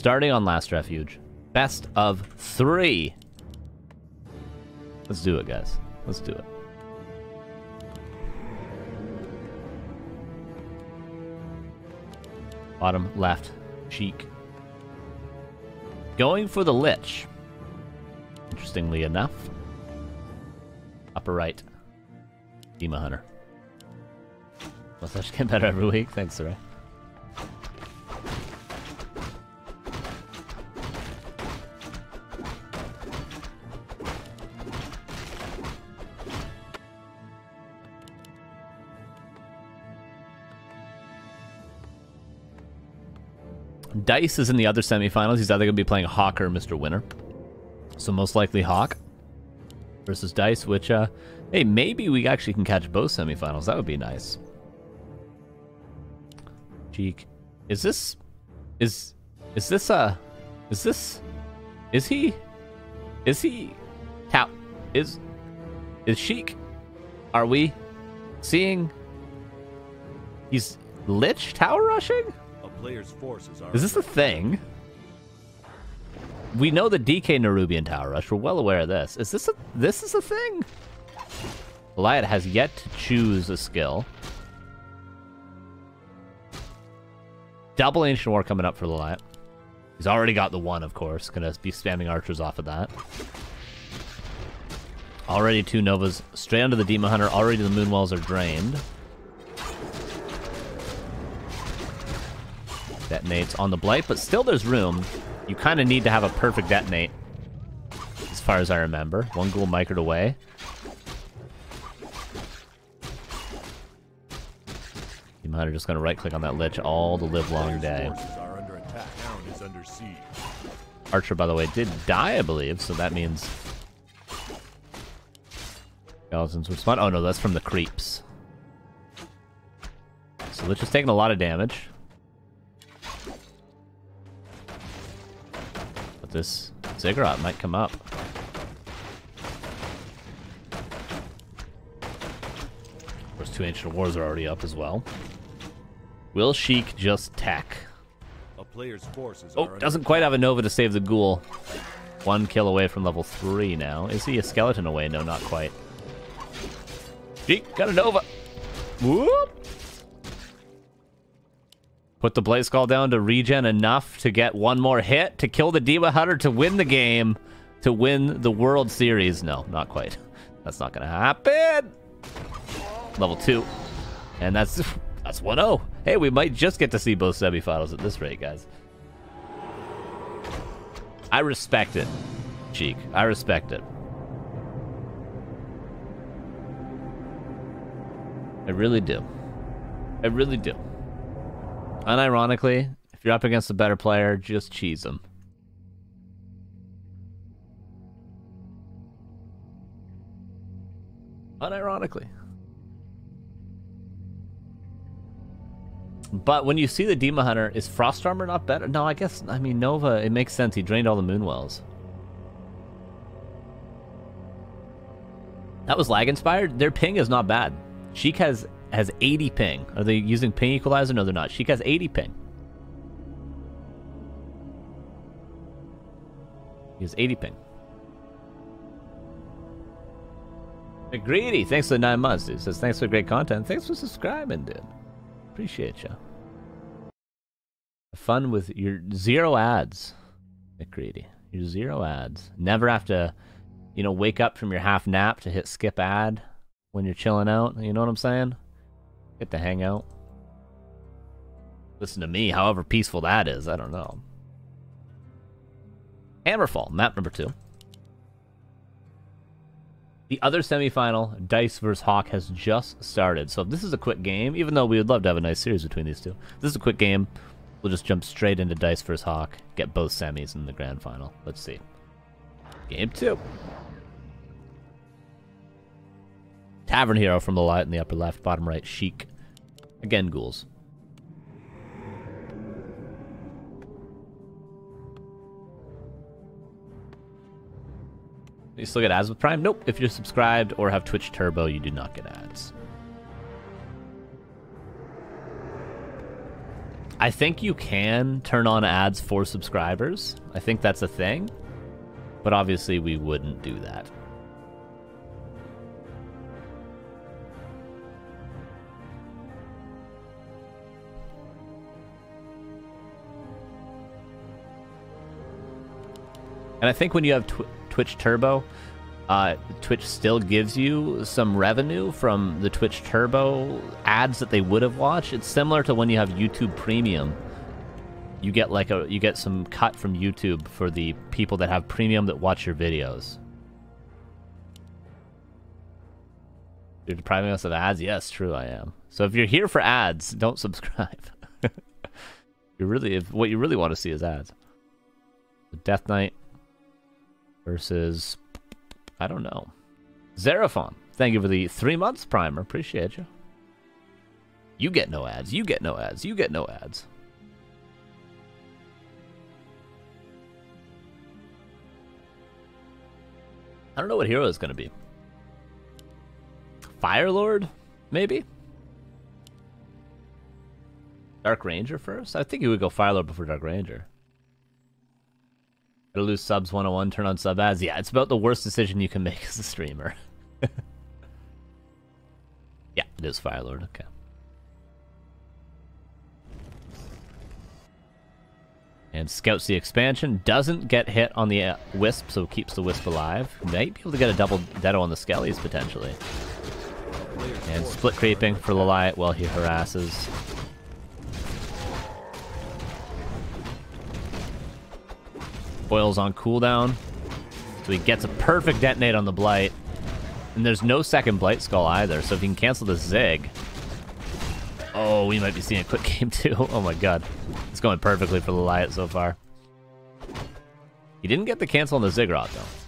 Starting on Last Refuge. Best of three. Let's do it, guys. Let's do it. Bottom left Sheik. Going for the Lich. Interestingly enough. Upper right. Demon Hunter. Mustache getting better every week. Thanks, Saray. Dice is in the other semifinals. He's either going to be playing Hawk or Mr. Winner. So most likely Hawk versus Dice, which, uh, hey, maybe we actually can catch both semifinals. That would be nice. Sheik. Is this, is, is this, uh, is this, is he, is he, how, is, is Sheik, are we seeing, he's Lich tower rushing? Player's forces are Is this a thing? We know the DK Nerubian Tower Rush. We're well aware of this. Is this a this is a thing? Goliath has yet to choose a skill. Double Ancient War coming up for Goliath. He's already got the one, of course. Gonna be spamming archers off of that. Already two Novas straight onto the Demon Hunter. Already the Moonwells are drained. Detonates on the Blight, but still there's room. You kind of need to have a perfect detonate, as far as I remember. One ghoul micred away. You might have just going to right-click on that Lich all the live long day. Archer, by the way, did die, I believe, so that means... Skeletons would spawn. Oh, no, that's from the creeps. So Lich is taking a lot of damage. This ziggurat might come up. Of course, two Ancient Wars are already up as well. Will Sheik just tech? A player's forces oh, doesn't quite have a Nova to save the Ghoul. One kill away from level 3 now. Is he a skeleton away? No, not quite. Sheik got a Nova. Whoop! Put the Blaze Call down to regen enough to get one more hit to kill the Demon Hunter to win the game, to win the World Series. No, not quite. That's not going to happen. Level 2. And that's that's 1-0. Hey, we might just get to see both semifinals at this rate, guys. I respect it, Sheik. I respect it. I really do. I really do. Unironically, if you're up against a better player, just cheese them. Unironically. But when you see the Demon Hunter, is Frost Armor not better? No, I guess, I mean, Nova, it makes sense. He drained all the Moonwells. That was lag inspired. Their ping is not bad. Sheik has has 80 ping. Are they using ping equalizer? No, they're not. Sheik has 80 ping. He has 80 ping. McGreedy, thanks for the nine months, dude. Says thanks for great content. Thanks for subscribing, dude. Appreciate you. Fun with your zero ads, McGreedy. Your zero ads. Never have to, you know, wake up from your half nap to hit skip ad when you're chilling out. You know what I'm saying? Get to hang out. Listen to me, however peaceful that is. I don't know. Hammerfall, map number two. The other semifinal, Dice versus Hawk, has just started. So this is a quick game, even though we would love to have a nice series between these two. This is a quick game. We'll just jump straight into Dice versus Hawk, get both semis in the grand final. Let's see. Game two. Tavern Hero from the light in the upper left, bottom right, Sheik. Again, ghouls. You still get ads with Prime? Nope. If you're subscribed or have Twitch Turbo, you do not get ads. I think you can turn on ads for subscribers. I think that's a thing. But obviously, we wouldn't do that. And I think when you have Tw Twitch Turbo, uh, Twitch still gives you some revenue from the Twitch Turbo ads that they would have watched. It's similar to when you have YouTube Premium. You get like a you get some cut from YouTube for the people that have premium that watch your videos. You're depriving us of ads? Yes, true, I am. So if you're here for ads, don't subscribe. you really, if what you really want to see is ads. Death Knight versus I don't know. Xeraphon, thank you for the three months primer. Appreciate you. You get no ads. You get no ads. You get no ads. I don't know what hero is going to be. Fire Lord, maybe? Dark Ranger first? I think you would go Fire Lord before Dark Ranger. Gotta lose subs 101, turn on sub ads. Yeah, it's about the worst decision you can make as a streamer. yeah, it is Firelord, okay. And scouts the expansion, doesn't get hit on the uh, Wisp, so keeps the Wisp alive. Might be able to get a double Deado on the Skellies, potentially. And split creeping for LawLiet while he harasses. Coil's on cooldown. So he gets a perfect detonate on the Blight. And there's no second Blight Skull either, so if he can cancel the Zig... Oh, we might be seeing a quick game too. Oh my god. It's going perfectly for the LawLiet so far. He didn't get the cancel on the Ziggurat though.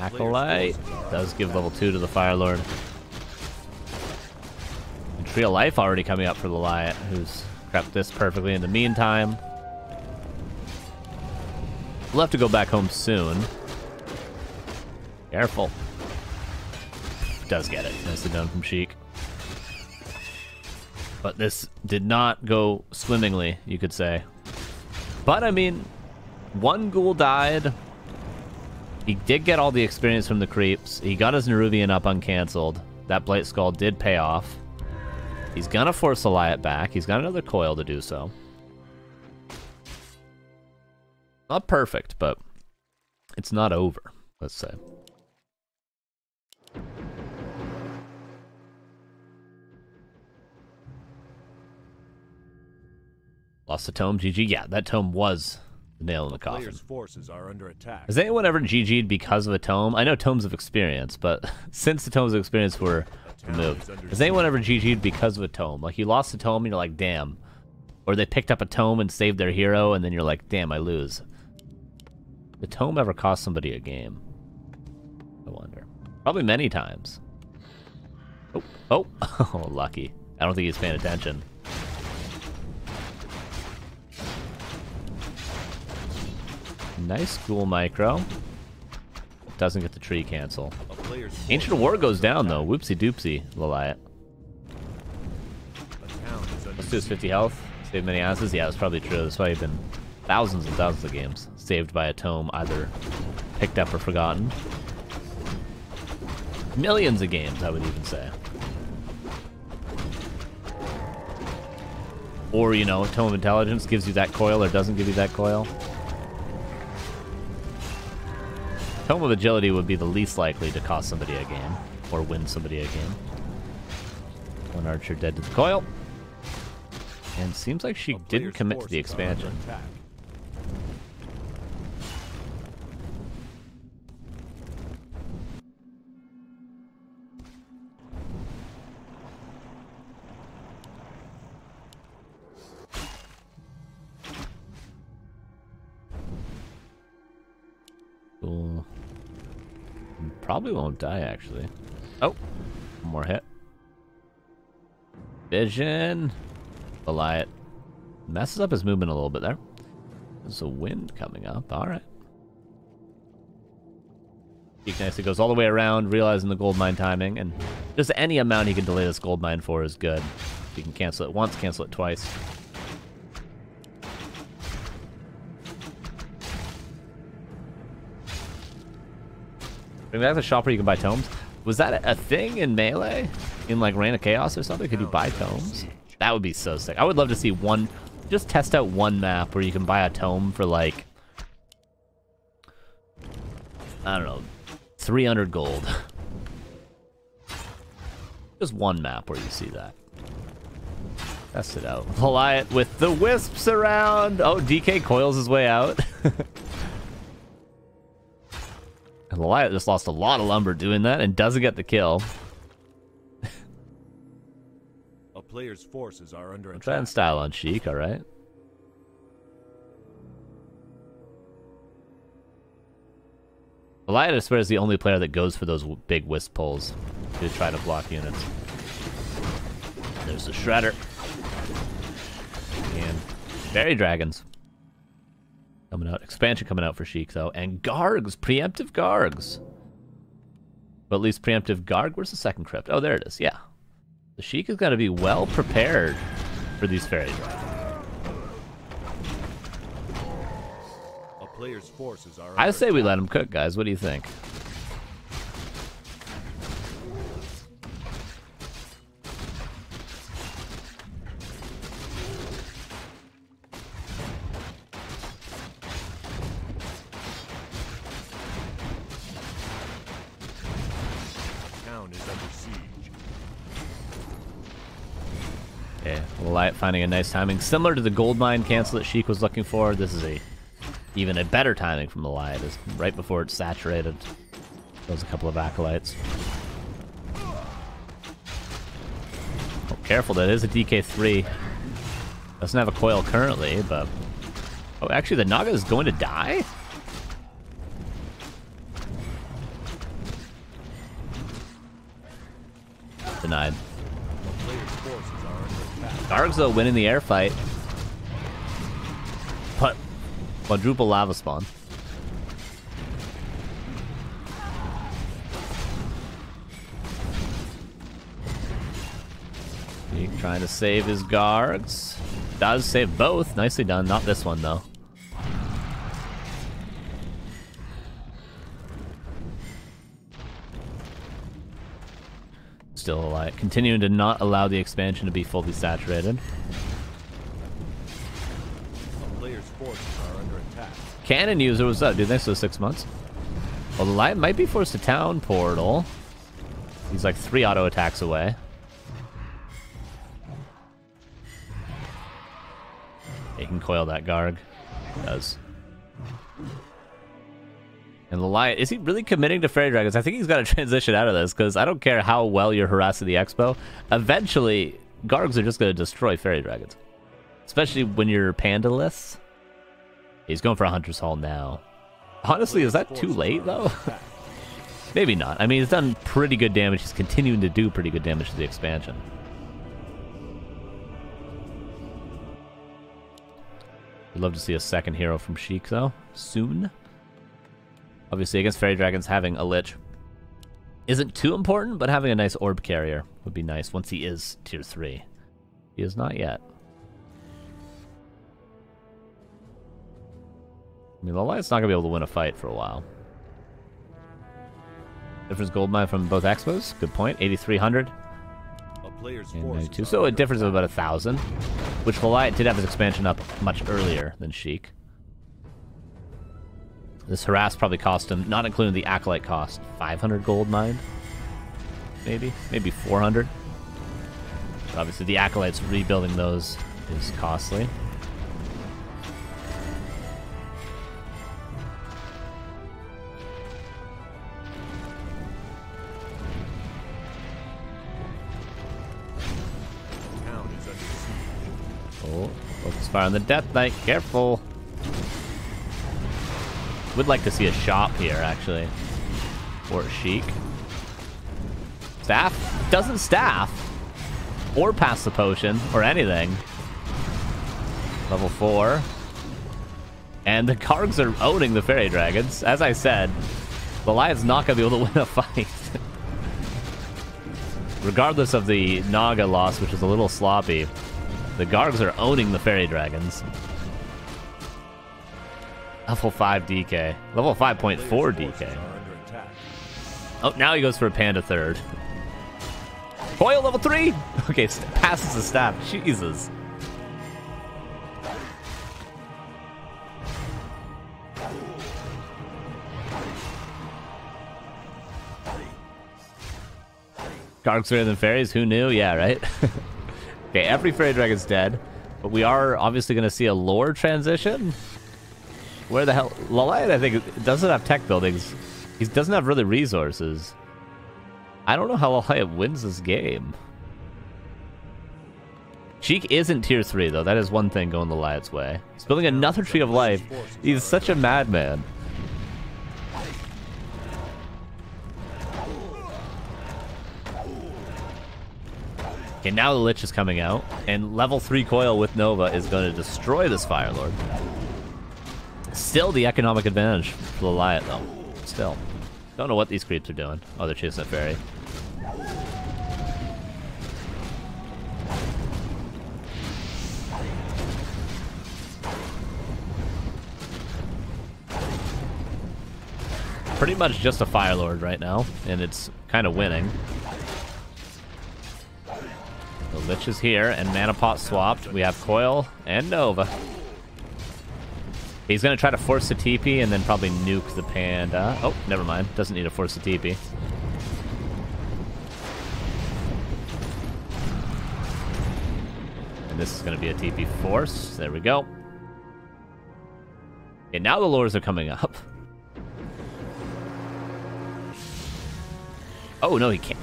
Acolyte does give level 2 to the Fire Lord. And Tree of Life already coming up for the LawLiet, who's crept this perfectly in the meantime. We'll have to go back home soon. Careful. Does get it. Nicely done from Sheik. But this did not go swimmingly, you could say. But, I mean, one ghoul died, he did get all the experience from the creeps. He got his Nerubian up uncancelled. That Blight Skull did pay off. He's gonna force LawLiet back. He's got another coil to do so. Not perfect, but it's not over, let's say. Lost the tome, GG. Yeah, that tome was the nail in the coffin. Forces are under attack. Has anyone ever GG'd because of a tome? I know tomes of experience, but since the tomes of experience were removed, has anyone ever GG'd because of a tome? Like you lost a tome and you're like, damn. Or they picked up a tome and saved their hero and then you're like, damn, I lose. The tome ever cost somebody a game? I wonder. Probably many times. Oh, oh, oh, lucky. I don't think he's paying attention. Nice ghoul micro. Doesn't get the tree cancel. Ancient War goes down though. Whoopsie doopsie, LawLiet. Let's do his 50 health. Save many asses. Yeah, that's probably true. That's why you've been thousands and thousands of games saved by a tome, either picked up or forgotten. Millions of games, I would even say. Or, you know, Tome of Intelligence gives you that coil or doesn't give you that coil. Tome of Agility would be the least likely to cost somebody a game, or win somebody a game. One archer dead to the coil. And seems like she didn't commit to the expansion. Probably won't die, actually. Oh, one more hit. Vision. Goliath. Messes up his movement a little bit there. There's a wind coming up. All right. He nicely goes all the way around, realizing the gold mine timing, and just any amount he can delay this gold mine for is good. He can cancel it once, cancel it twice. Bring back the shop where you can buy tomes. Was that a thing in Melee? In like Reign of Chaos or something? Could you buy tomes? That would be so sick. I would love to see one, just test out one map where you can buy a tome for like, I don't know, 300 gold. Just one map where you see that. Test it out. Goliath with the wisps around. Oh, DK coils his way out. and Goliath just lost a lot of lumber doing that and doesn't get the kill. A player's forces are under Try and attack. style on Sheik, alright? Goliath, I swear, is the only player that goes for those big wisp pulls to try to block units. There's the Shredder. And Fairy Dragons. Coming out. Expansion coming out for Sheik, though. And Gargs. Preemptive Gargs. But at least preemptive Garg. Where's the second crypt? Oh, there it is. Yeah. The Sheik is going to be well prepared for these Fairy Dragons. A player's forces are I say we let him cook, guys. What do you think? Town is under siege. Okay, Light finding a nice timing. Similar to the gold mine cancel that Sheik was looking for, this is a even a better timing from the Light. It's right before it's saturated. Those a couple of acolytes. Oh, careful, that is a DK3. Doesn't have a coil currently, but... Oh, actually, the Naga is going to die? Denied. Though, winning the air fight. But quadruple lava spawn. Sheik trying to save his Gargs. Does save both. Nicely done. Not this one, though. Still alive. Continuing to not allow the expansion to be fully saturated. A player's are. Cannon user, what's up, dude? Thanks for the six months. Well, the light might be forced to town portal. He's like three auto attacks away. He can coil that Garg. He does. And the light, is he really committing to Fairy Dragons? I think he's got to transition out of this because I don't care how well you're harassing the Expo. Eventually, Gargs are just going to destroy Fairy Dragons. Especially when you're pandaless. He's going for a Hunter's Hall now. Honestly, is that too late though? Maybe not. I mean, he's done pretty good damage. He's continuing to do pretty good damage to the expansion. We'd love to see a second hero from Sheik, though, soon. Obviously, against Fairy Dragons, having a Lich isn't too important, but having a nice Orb Carrier would be nice once he is Tier 3. He is not yet. I mean, the Light's not going to be able to win a fight for a while. Difference gold mine from both expos. Good point. 8,300 A player's and 92. So a difference of about a thousand, which Goliath did have his expansion up much earlier than Sheik. This harass probably cost him, not including the acolyte cost, 500 gold mine. Maybe, maybe 400. Obviously, the acolytes rebuilding those is costly. Town is under siege. Oh, focus fire on the Death Knight. Careful. Would like to see a shop here, actually. Or a Sheik. Staff? Doesn't staff. Or pass the potion, or anything. Level 4. And the Gargs are owning the Fairy Dragons. As I said, the Lion's not going to be able to win a fight. Regardless of the Naga loss, which is a little sloppy, the Gargs are owning the Fairy Dragons. Level 5 DK. Level 5.4 DK. Oh, now he goes for a Panda third. Coil level 3! Okay, passes the staff. Jesus. Garg's better than fairies? Who knew? Yeah, right? okay, every fairy dragon's dead. But we are obviously going to see a lore transition. Where the hell? LawLiet, I think, doesn't have tech buildings. He doesn't have really resources. I don't know how LawLiet wins this game. Sheik isn't tier 3, though. That is one thing going the LawLiet's way. He's building another Tree of Life. He's such a madman. Okay, now the Lich is coming out, and level 3 Coil with Nova is going to destroy this Fire Lord. Still the economic advantage for the LawLiet, though. Still. Don't know what these creeps are doing. Oh, they're chasing a fairy. Pretty much just a Fire Lord right now, and it's kind of winning. The Lich is here, and Mana Pot swapped. We have Coil and Nova. He's gonna try to force the TP and then probably nuke the panda. Oh, never mind. Doesn't need to force the TP. And this is gonna be a TP force. There we go. Okay, now the lures are coming up. Oh no, he can't.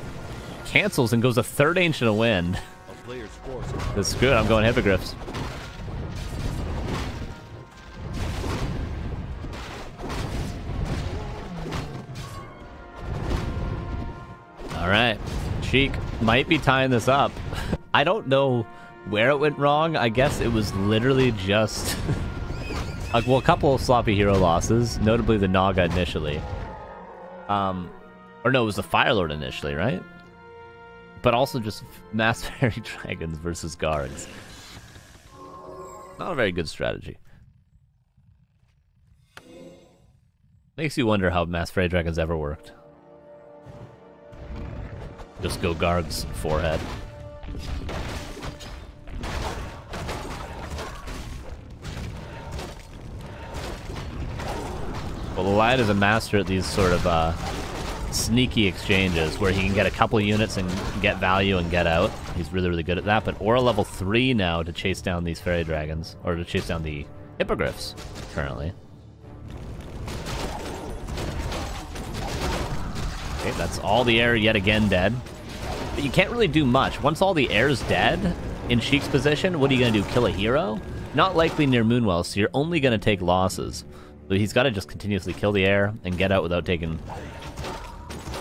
Cancels and goes a third ancient of wind. A player's forces are That's good. I'm going hippogriffs. Sheik might be tying this up. I don't know where it went wrong. I guess it was literally just like well, a couple of sloppy hero losses, notably the Naga initially. Um, or no, it was the Fire Lord initially, right? but also just mass fairy dragons versus Gargs. Not a very good strategy. Makes you wonder how mass fairy dragons ever worked. Just go guards forehead. Well, the Lion is a master at these sort of uh, sneaky exchanges where he can get a couple units and get value and get out. He's really, really good at that. But Aura level 3 now to chase down these fairy dragons, or to chase down the hippogriffs currently. Okay, that's all the air yet again dead. But you can't really do much. Once all the air's dead in Sheik's position, what are you going to do? Kill a hero? Not likely near Moonwell, so you're only going to take losses. So he's got to just continuously kill the air and get out without taking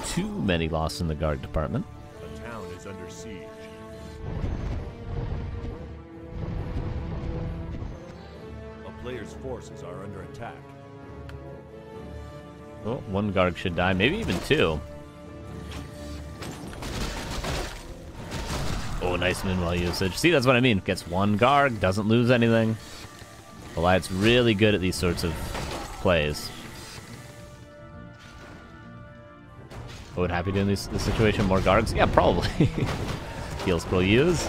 too many losses in the guard department. The town is under siege. A player's forces are under attack. Oh, one guard should die, maybe even two. Oh, nice Moonwell usage. See, that's what I mean. Gets one guard, doesn't lose anything. Goliath's really good at these sorts of plays. Oh, would happy doing this, this situation more guards? Yeah, probably. Heal scroll use.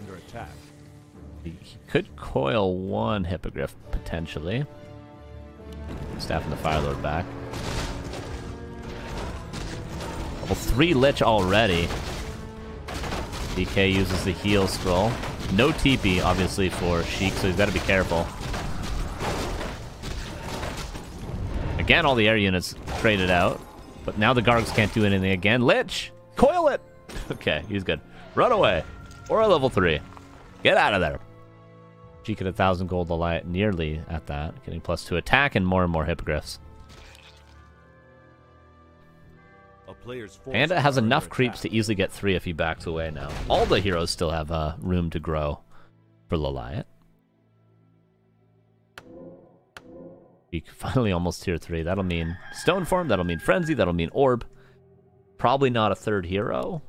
Under attack. he he could coil one hippogriff potentially. Staffing the Fire Lord back. Level 3 Lich already. DK uses the heal scroll. No TP, obviously, for Sheik, so he's got to be careful. Again, all the air units traded out. But now the Gargs can't do anything again. Lich! Coil it! Okay, he's good. Run away. Or a level 3. Get out of there. Sheik at a thousand gold, LawLiet nearly at that, getting plus two attack and more and more hippogriffs. A player's forces Panda has enough creeps to easily get three if he backs away now. All the heroes still have uh, room to grow for. Sheik finally almost tier three. That'll mean Stone Form, that'll mean Frenzy, that'll mean Orb. Probably not a third hero.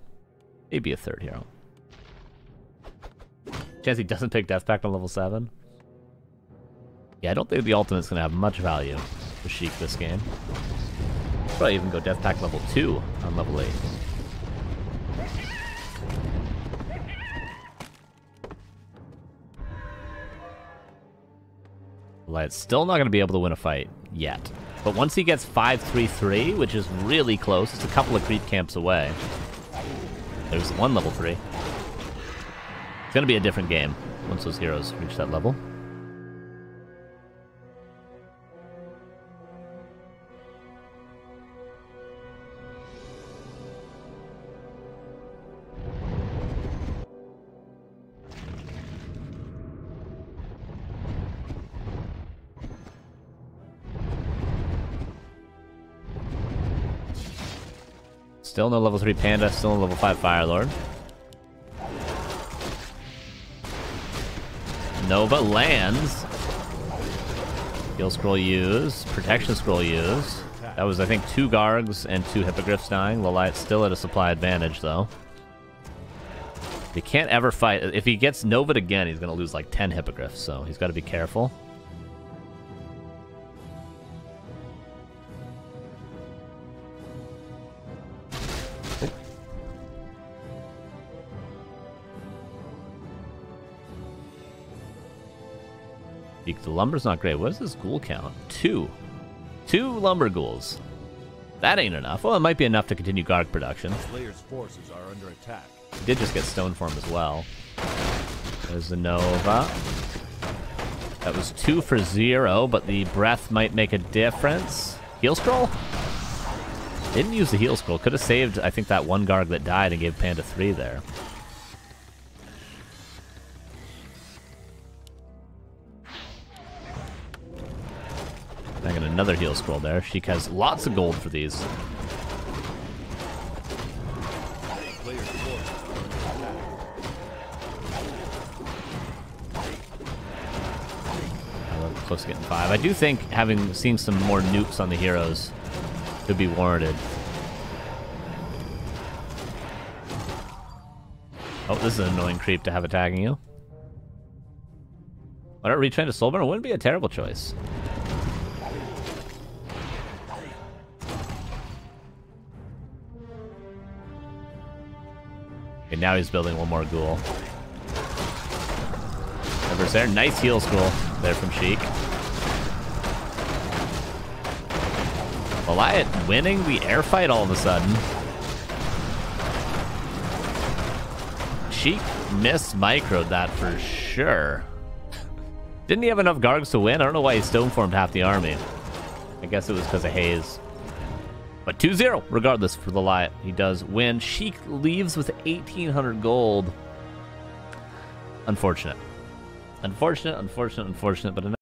Maybe a third hero. Chance he doesn't pick Death Pact on level 7. Yeah, I don't think the ultimate's going to have much value for Sheik this game. Probably even go Death Pact level 2 on level 8. Light's still not going to be able to win a fight yet. But once he gets 5-3-3, which is really close, it's a couple of creep camps away. There's one level 3. It's going to be a different game once those heroes reach that level. Still no level 3 Panda, still no level 5 Fire Nova lands. Heal scroll use, protection scroll use. That was, I think, two Gargs and two Hippogriffs dying. LawLiet's still at a supply advantage, though. He can't ever fight. If he gets Nova'd again, he's going to lose like 10 Hippogriffs, so he's got to be careful. The lumber's not great. What is this ghoul count? Two. Two lumber ghouls. That ain't enough. Well, it might be enough to continue Garg production. Player's forces are under attack. He did just get stone form as well. There's the Nova. That was two for zero, but the breath might make a difference. Heal scroll? Didn't use the heal scroll. Could have saved, I think, that one Garg that died and gave Panda three there. I got another heal scroll there. She has lots of gold for these. Close to getting five. I do think having seeing some more nukes on the heroes could be warranted. Oh, this is an annoying creep to have attacking you. Why not retrain to Soulburn? It wouldn't be a terrible choice. Now he's building one more ghoul. Ever's there. Nice heal scroll there from Sheik. Goliath winning the air fight all of a sudden. Sheik missed microed that for sure. Didn't he have enough Gargs to win? I don't know why he stone formed half the army. I guess it was because of Haze. But 2-0, regardless, for the Lion. He does win. Sheik leaves with 1,800 gold. Unfortunate. Unfortunate, unfortunate, unfortunate, but